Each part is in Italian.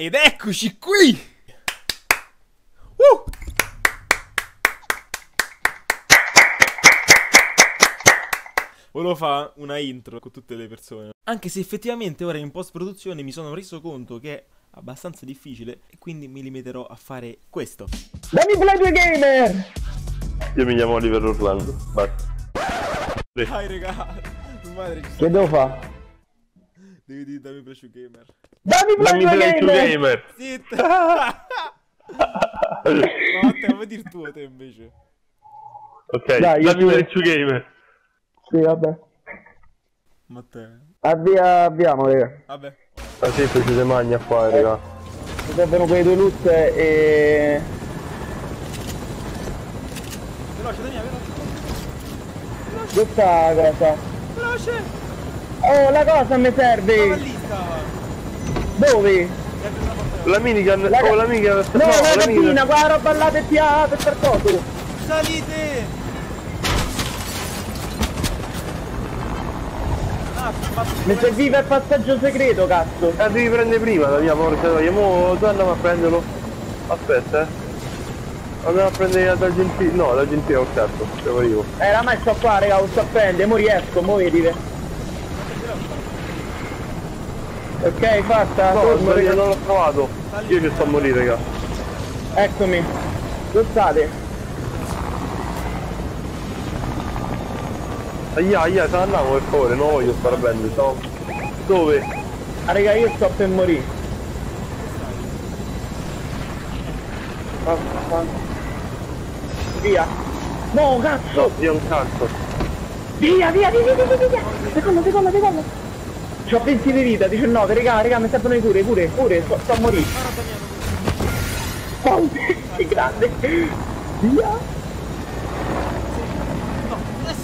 Ed eccoci qui! Uh! Volevo fare una intro con tutte le persone. Anche se effettivamente ora in post produzione mi sono reso conto che è abbastanza difficile e quindi mi limiterò a fare questo. Dammi Play 2 Gamer! Io mi chiamo Oliver Orlando, basta. Dai raga, madre ci Che devo fare? Devi dire dammi Flash Gamer. Dammi Play Dammi 2 Play 2 Gamer! Gamer! Zitto! no, te vuoi dire tu te invece? Ok, Dai, io dammi. Play 2 Gamer! Sì, vabbè. Matteo. Avvia, abbiamo, raga. Vabbè. La semplice se magna qua, raga. Mi servono quei due loot e... Veloce, Daniele, veloce. Dove sta la cosa? Veloce! Oh, la cosa mi serve! Dove? La. La minigun, Raga- oh la minigun, No, no, la la minigun. quella roba là ti ha per far coso. Salite! Ah, Mi serviva il passaggio segreto, cazzo. Eh, devi prendere prima la mia porca troia, mo andiamo a prenderlo? Aspetta, eh. Andiamo a prendere l'agenzia, no, l'agenzia ho certo, devo io. Eh, oramai sto qua, raga, lo sto a prendere, mo riesco, mo vedete. Ok, fatta, No, torno, raga. non l'ho trovato. Io ci sto a morire, raga. Eccomi. Dove state? Aia, aia, se andiamo per favore, non voglio stare prendere, sto... Dove? Ah, raga, io sto per morire. Via. No, cazzo! No, io un cazzo. Via, via, via, via, via, via, via. Secondo, secondo, secondo. C'ho 20 di vita, 19, raga, raga, mi servono i cure, cure, cure, sto, sto a morire. Oh, che grande. Via.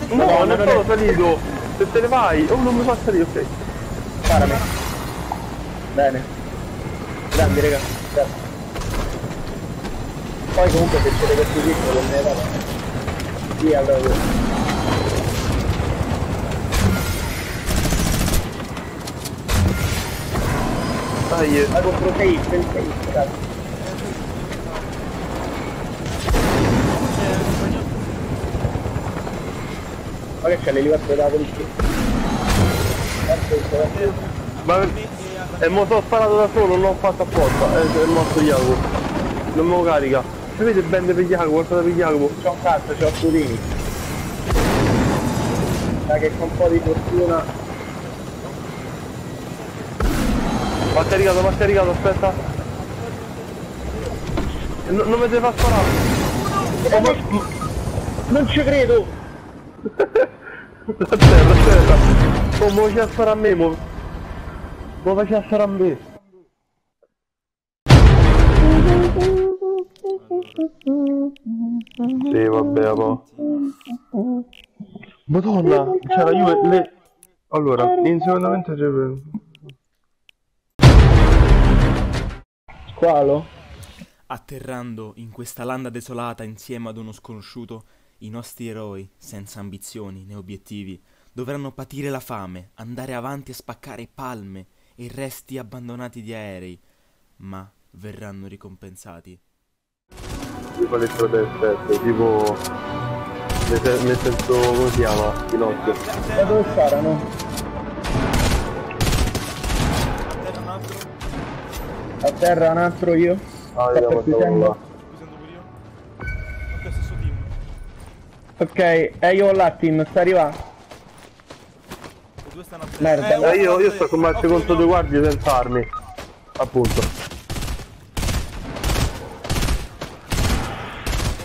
No, No, non non sono salito. Se te ne vai, oh non mi fa salire, ok. Sparami. Bene. Grandi, raga. Grazie. Poi comunque se per più piccolo me ne vado. Via proprio. Dai. Ma compro 6, 6, 6, grazie. Ma che c'è l'elicottero da polizia? Ma... E mo sono sparato da solo, non l'ho fatto apposta, è, è morto Jacopo. Non me lo carica. Sapete bende per Jacopo, qualcosa per Jacopo? C'ho un cazzo, c'ho scudini. Dai che con un po' di fortuna. È arrivato, aspetta. Eh, No- non mi deve far sparare. Oh, ma... Non ci credo! A terra, a terra. Oh, mo a sparare a me, mo. Mo faccia a sparare a me. Sì, vabbè, ma... Madonna, la Juve, le... Allora, in secondo momento c'è... Qualo? Atterrando in questa landa desolata insieme ad uno sconosciuto, i nostri eroi, senza ambizioni né obiettivi, dovranno patire la fame, andare avanti a spaccare palme e resti abbandonati di aerei, ma verranno ricompensati. Tipo le proteste, tipo... Nel, sen- nel senso, come si chiama? Pinocchio. Da dove sparano? A terra un altro io? Ah, là. scusando pure io. Ok, stesso team. Ok, e io ho l'attimo, sta arrivando. I due stanno a terra. Merda. Eh, io, io sto a combattere Ok, contro no. due guardie senza armi. Appunto.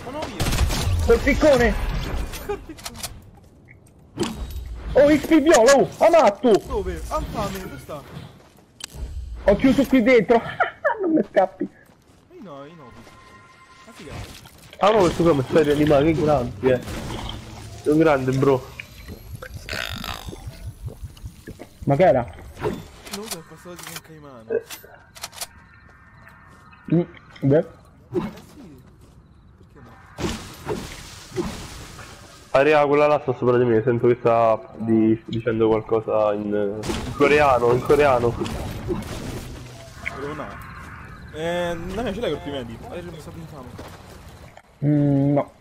Sono via. Col piccone! Oh, il spiviolo! Oh, amatto! Dove? Ah, fame, dove sta? Ho chiuso qui dentro! Non mi scappi! Io no, io no. Ma figa. Ah no, questo qua mi stai rianimando, che grande, eh. Sei un grande, bro. Ma che era? Non so, è passato di un caimano. Mm, beh. Eh sì. Perché no? Area quella là sta sopra di me, sento che sta di- dicendo qualcosa in, in coreano, in coreano. No. Eh, da me ce l'hai col primedi? Avrei pensato in fame. Mm, no.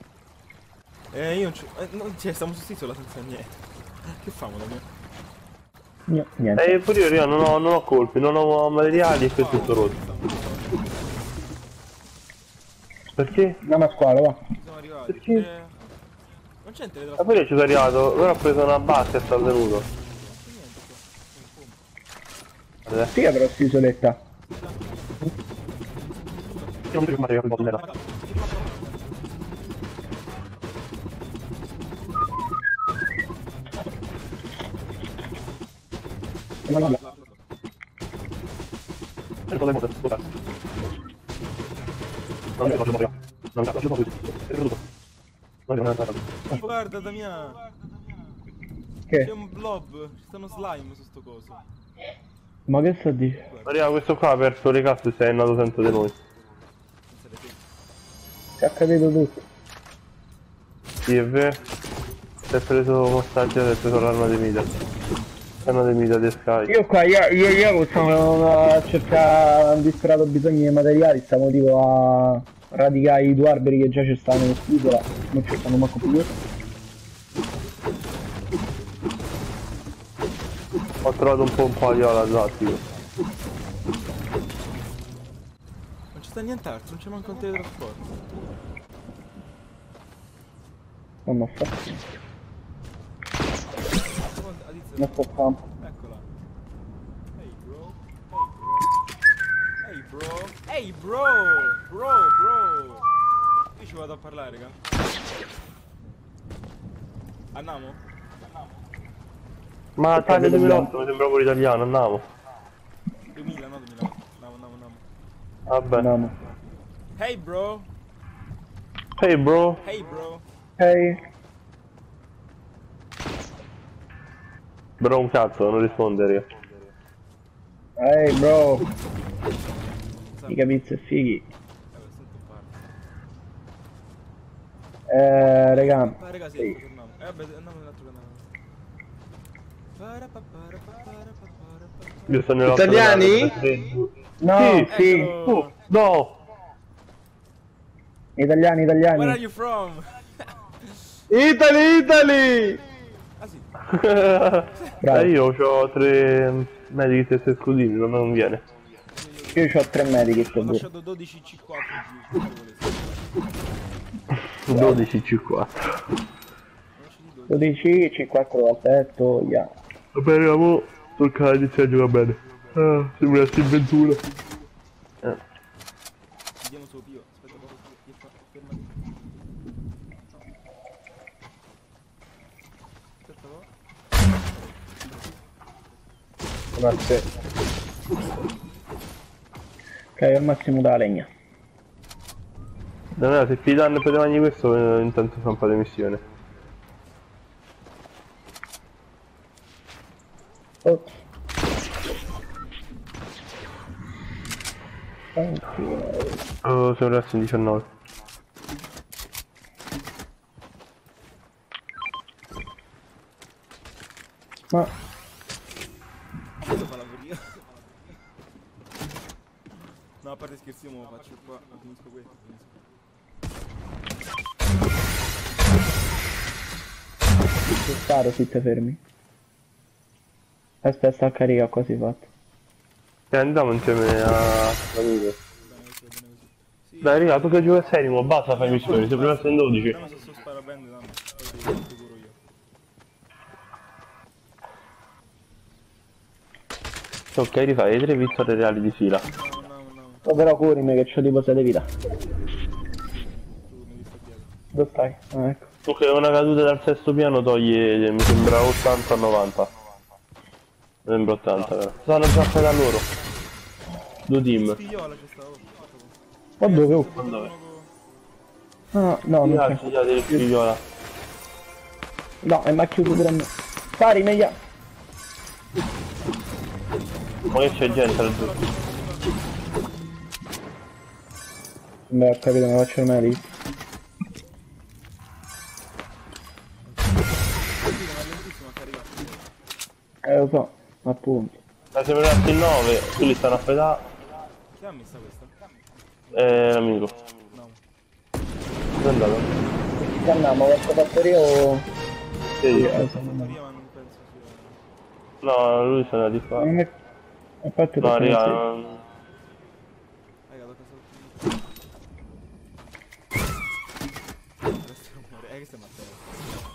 Eh, io non c'ho... Eh, no, cioè, stiamo su st'isola senza niente. Che famo da me? No, niente. E pure io, io non ho, non ho colpi, non ho materiali e questo è tutto rotto. Perché? Andiamo a squadra, va. Siamo arrivati. Perché? Eh, non c'è il Ma io ci sono arrivato, però ho preso una barca e sta venuto. Guarda, Figa però quest'isoletta. non mi ricordo che bomba era. Ma vabbè. Non mi ricordo, scusa. Non mi ricordo, non mi ricordo, non mi ricordo, è. Non mi ricordo, non mi ricordo. Guarda, Damiano. Che? C'è un blob. Ci stanno slime su sto coso. Ma che sta a dire? Maria, questo qua ha aperto le casse e si è nato senza di noi. Si è capito tutto. Sì, è vero. Si è preso ostaggio e ha preso l'arma di Mida. L'arma di Mida di Sky. Io qua, io, io, io stavo a cercare un disperato bisogno di materiali, stavo tipo a radicare i due alberi che già ci stavano in quest'isola, non ci stanno manco più. Ho trovato un po' un po' di ola tattico. Non ci sta nient'altro, non c'è manco un teletrasporto. Non ho fatto, Adizio, non sto campo. Eccola. Hey bro. Hey bro. Hey bro. Bro. Bro, bro. Io ci vado a parlare, raga. Andiamo? Ma taglio 2008 mi sembra pure italiano, andiamo. 2000, no 2000. Andiamo, andiamo, andiamo. Vabbè. Andiamo. Hey bro. Hey bro. Hey bro. Ehi, Bro un cazzo, non rispondere. ehi bro, figa pizza e fighi. Eh, sento un par. Eh, raga, Ah, raga, sì, torniamo. Eh, vabbè, andiamo nell'altro canale. Io sto nell'otto Italiani? canale. No, Sì. sì, Ecco. Oh, no! italiani, Where are italiani. you from? Italy, Italy! Ah sì. Eh, io ho tre medici e sei scudini, non mi conviene. Io ho tre medici Ho lasciato 12 C4 giù, se volete. 12 C4. Non lasciati 12. 12, C4 al petto, yeah. Va bene, amo, tocca iniziare a giocare bene. Ah, sembra sta avventura. Eh, Vediamo solo Pio. Aspetta poco. Pio, fa- fermati. Aspetta poco. Grazie. Ok, al massimo da legna. Daniela, se ti danno per mangi questo, eh, intanto fa un po' di missione. Oh. Oh, sono ragazzi in 19. Ma. No, a parte scherzi, io me lo faccio qua. Finisco questo. Finisco. sparo se te fermi. Aspetta, sta a carica, quasi fatto. E andiamo insieme a... così. Sì, Dai, raga, tu che giochi a Serimo, basta fare missioni, sei prima sei in 12. Dammi se so spara bene, dammi. Poi ti ti curo io. Ok, rifai le tre vittorie reali di fila. No, no, no. Oh, però curimi che c'ho tipo 7 vita. Tu mi hai visto dietro. Dove stai? Ah, ecco. Ok, una caduta dal sesto piano toglie, mi sembra 80 a 90. Mi sembra 80 però. Stanno già a da loro. Due team. Figliola c'è stato. Ma dove? Oh. Dove? Ah, no, non c'è. altri già del figliola. No, è ma chiuso pure a me. Spari, meglio. Ma che c'è gente laggiù? Beh, ho capito, mi faccio il medico. Eh, lo so, appunto. Ma siamo arrivati in 9, quelli stanno a pedà. Chi ha messa questa? Eh, amico. No. Dove è andato? Che andiamo verso fattoria o... Sì. Eh, ma. No, lui se n'è di qua. Non è... Parte No, perché non. Questo. Eh, questo.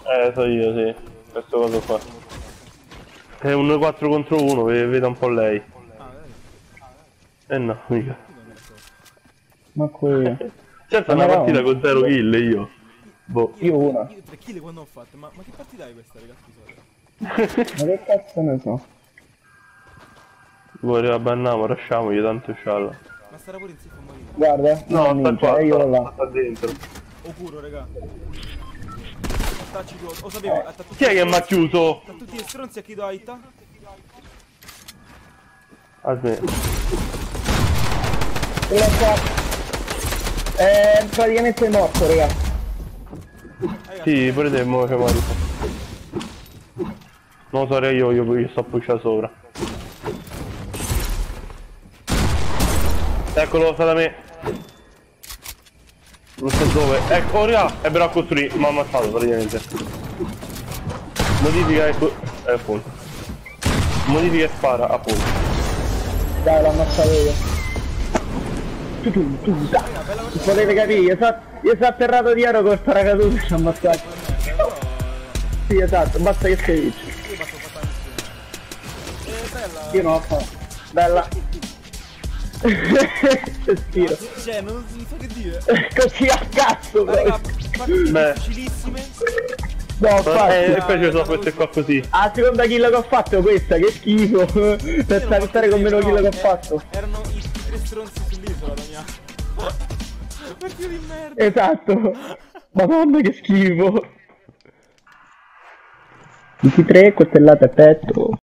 Eh, so io, sì. Questo coso qua. È un 4 contro 1, veda un po' lei. Ah? Eh no, mica. Ma qui... Certo, Ma una partita con 0 kill io. Boh. Io una. Io tre kill quando ho fatto? Ma, ma che partita è questa, raga? Scusate. Ma che cazzo ne so? Vuoi abbanniamo, lasciamogli tanto scialla. Ma starà pure in a morire. Guarda, No, non sta qua, io sta, là. sta dentro. Oscuro, raga. Attacci tu. Lo sapevo, atta tutti Chi è che mi ha chiuso? A tutti gli stronzi a chi do aiuta? Aspetta. Qua... È praticamente morto, raga. Sì, pure te mo che morito. Non lo so, io, io, io sto pushando sopra. Eccolo, sta da me. Non so dove. Ecco, raga, è bravo a costruire. Mi ha ammazzato praticamente. Modifica e... Eh, appunto. Modifica e spara, appunto. Dai, l'ho ammazzato io. Tu, tu, tu, dai. Potete capire, io sono so atterrato dietro col paracadute e ci ho ammazzato. Sì, esatto, basta che sei bella. Io non ho fatto. Bella. Che stiro. Cioè, non, non so che dire. Così a cazzo, Ma raga, bro. partite Beh. difficilissime. No, Eh, fatto. e poi ci sono queste qua così. La seconda kill che ho fatto è questa, che schifo. Per stare con meno kill che ho fatto. Erano i tre stronzi sull'isola, la mia. Partita di merda. Esatto. Madonna che schifo. 23 coltellate a petto.